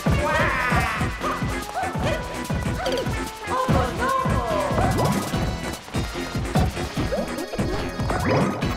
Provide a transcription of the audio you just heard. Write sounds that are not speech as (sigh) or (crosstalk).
Oh, (laughs) no.